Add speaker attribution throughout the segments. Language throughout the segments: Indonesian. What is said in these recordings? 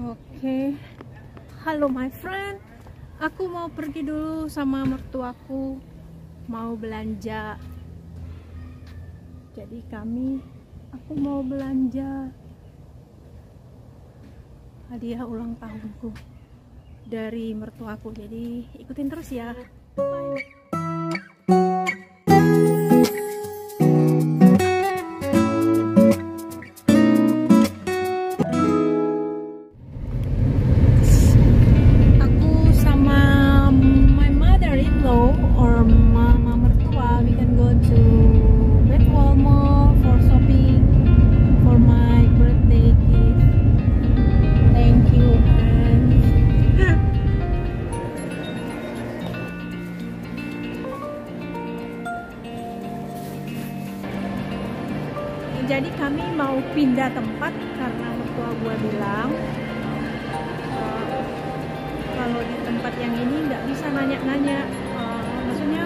Speaker 1: Oke. Halo my friend. Aku mau pergi dulu sama mertuaku mau belanja. Jadi kami aku mau belanja hadiah ulang tahunku dari mertuaku. Jadi ikutin terus ya. Bye. Jadi kami mau pindah tempat karena mertua gua bilang eh, kalau di tempat yang ini nggak bisa nanya-nanya eh, maksudnya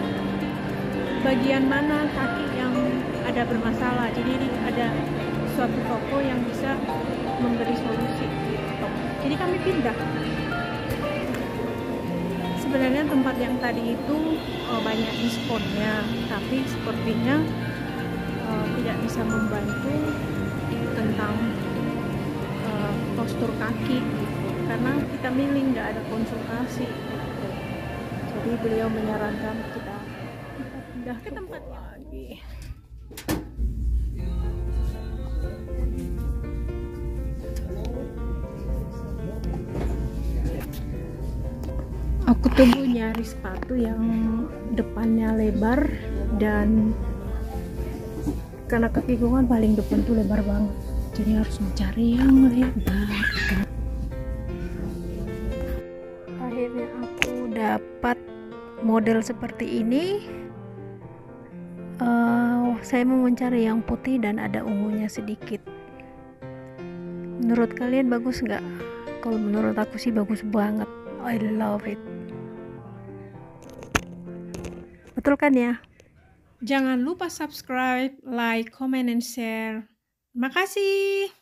Speaker 1: bagian mana kaki yang ada bermasalah jadi ada suatu toko yang bisa memberi solusi gitu. jadi kami pindah sebenarnya tempat yang tadi itu eh, banyak diskonnya tapi sepertinya eh, tidak bisa membantu tentang eh, postur kaki gitu karena kita milih nggak ada konsultasi gitu. jadi beliau menyarankan kita kita pindah ke tempat lagi aku tunggu nyari sepatu yang depannya lebar dan karena kakiku kan paling depan tuh lebar banget. Jadi harus mencari yang lebar akhirnya aku dapat model seperti ini. Eh, saya mau mencari yang putih dan ada ungunya sedikit. Menurut kalian bagus nggak? Kalau menurut aku sih bagus banget. I love it. Betul kan ya Jangan lupa subscribe, like, comment, and share. Terima kasih.